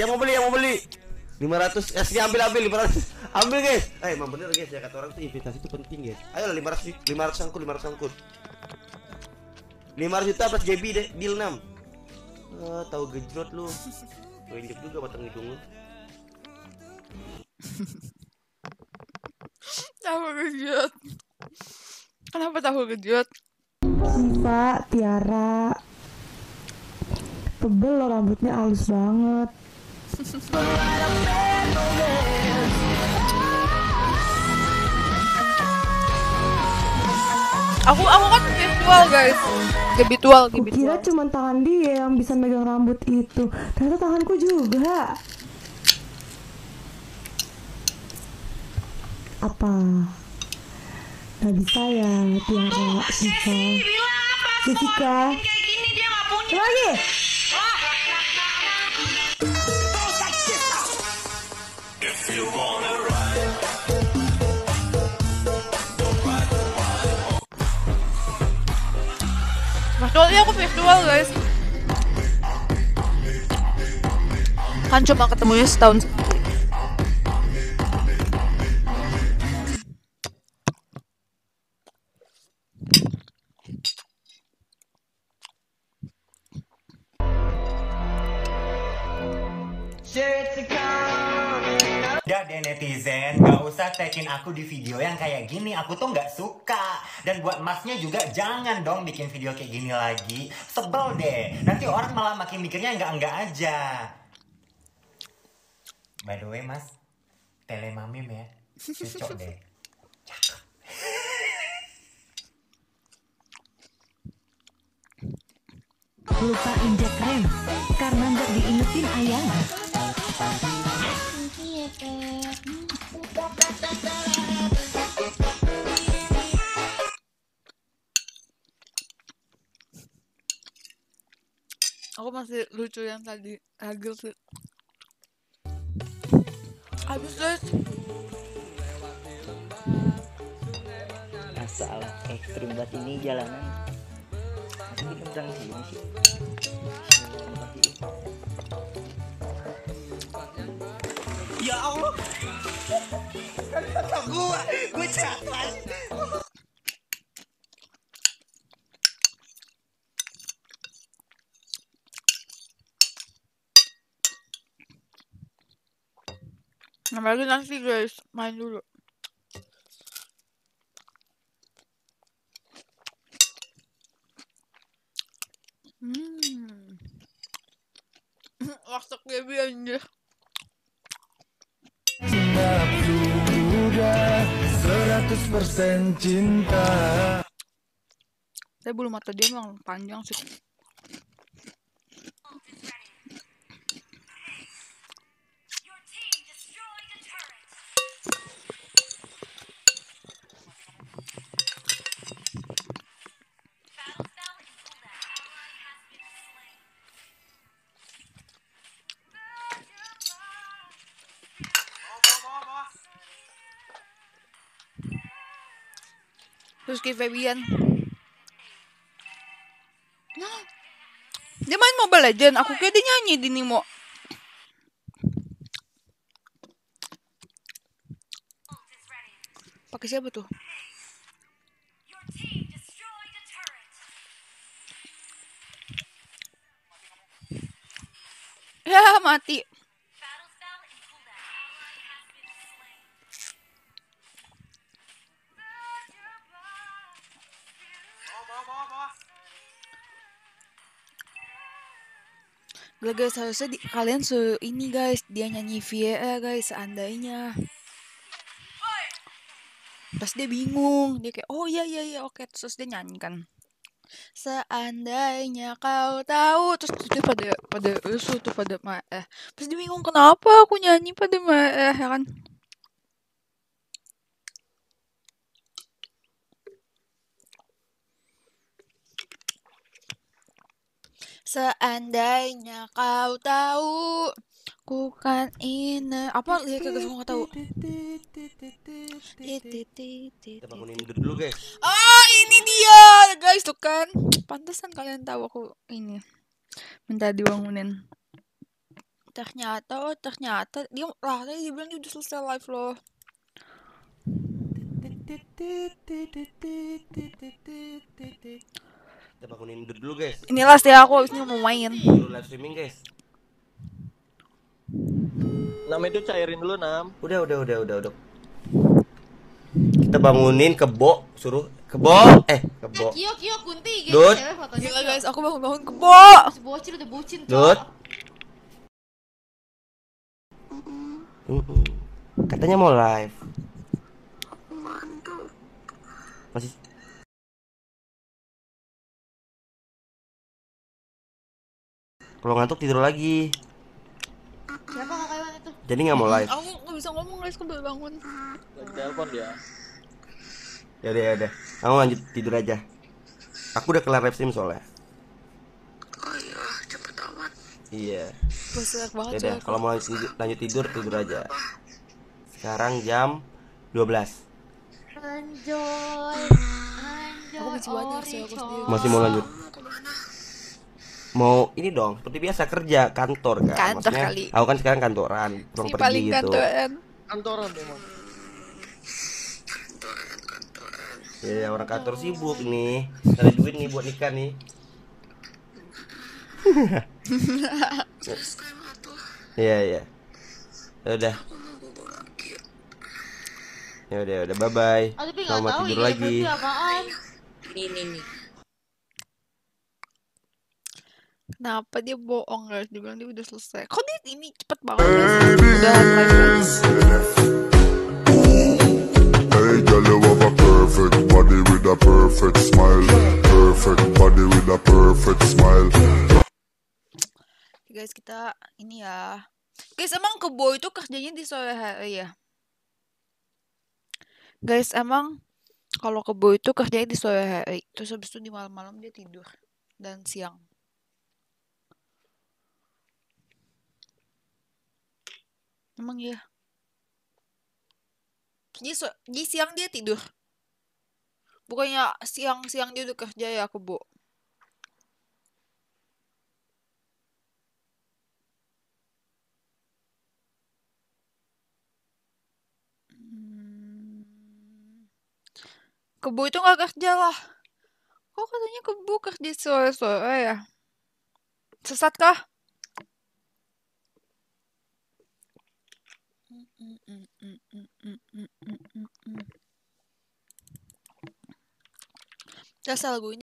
Yang mau beli, yang mau beli. 500 eh sini ambil ambil 500 ambil guys. Eh emang bener guys ya kata orang tuh investasi itu penting guys. Ayo 500 500 angkut 500 angkut 500 juta plus JB deh deal 6 ah, tahu gejrot lu. Injek juga batang hidung lu. Tahu gejrot. Kenapa tahu gejrot? Siva, Tiara. Tebel loh rambutnya halus banget aku aku kan virtual guys. Gebitual gebitual cuma tangan dia yang bisa megang rambut itu. Ternyata tanganku juga. Apa? Gak bisa ya Tiara, Siva Jessica. Lagi virtual ya aku virtual guys. Kan cuma ketemunya setahun sekali Udah deh netizen, gak usah tagin aku di video yang kayak gini. Aku tuh gak suka. Dan buat masnya juga jangan dong bikin video kayak gini lagi. Sebel deh. Nanti orang malah makin mikirnya enggak-enggak aja. By the way mas, telemamim ya. Cocok deh. Lupa injek rem karena nggak diingetin ayah. Aku masih lucu yang tadi Agil sih. Habis guys. Masalah ekstrim banget ini jalanan. Kita nyebrang sini sih Nah, lagi nanti guys main dulu Hmm. Masak baby anjir. Saya bulu mata dia emang panjang sih. Rizky Febian. Nah, dia main Mobile Legend. Aku kira dia nyanyi di Nimo. Pakai siapa tuh? Ya mati. Gila guys, harusnya di, kalian se ini guys, dia nyanyi VA guys, seandainya. Terus dia bingung, dia kayak, oh iya iya iya oke, terus dia nyanyi kan. Seandainya kau tahu, terus dia pada pada rusuh tuh pada maeh. Terus dia bingung kenapa aku nyanyi pada maeh ya kan. Seandainya kau tahu ku kan ini apa lihat kagak semua tahu. kita bangunin dulu dulu guys Ah ini dia guys tuh kan. Pantesan kalian tahu aku ini minta dibangunin. ternyata oh ternyata dia lah tadi dia bilang dia udah selesai live loh Kita bangunin dulu, dulu guys. ini last ya aku abis ini mau main Dulu live streaming guys. Nam itu cairin dulu Nam. Udah, udah, udah, udah, udah. Kita bangunin kebo, suruh kebo, eh kebo. Kio, Kio, Kunti, Dut. cewek fotonya gila guys aku bangun bangun kebo bocil udah bucin Dut. Katanya mau live. Masih Kalau ngantuk tidur lagi. Siapa kakak Iwan itu? Jadi nggak mau live. aku nggak bisa ngomong guys aku baru bangun Lagi telepon dia. Ya udah ya udah. Kamu lanjut tidur aja. Aku udah kelar live stream soalnya. Iya. Besar Ya banget udah, coy kalau mau lanjut tidur, lanjut tidur tidur aja. Sekarang jam 12. Anjoy. Anjoy. Aku benci banget sih aku sendiri. Masih mau lanjut. Mau ini dong, seperti biasa kerja kantor kan. Kantor Maksudnya, kali. Aku kan sekarang kantoran, pulang si pergi paling gitu. kantoran Kantoran emang. Ya orang kantor sibuk nih. Ada duit nih buat nikah nih. Iya iya. Ya udah. Ya udah ya udah bye bye. Nggak Selamat tidur lagi. berarti apaan. Kenapa dia bohong guys? Dia bilang dia udah selesai. Kok dia ini cepet banget guys? Udah Hey, girl, you have a perfect body with a perfect smile. Perfect body with a perfect smile. guys kita ini ya. Guys emang kebo itu kerjanya di sore hari ya? Guys emang kalau kebo itu kerjanya di sore hari. Terus habis itu di malam-malam dia tidur dan siang. Emang ya? Jadi, so- jadi siang dia tidur. Bukannya siang-siang dia udah kerja ya kebo. Hmm. Kebo itu nggak kerja lah. Kok katanya kebo kerja sore-sore ya? Sesat kah? Tässä alkuun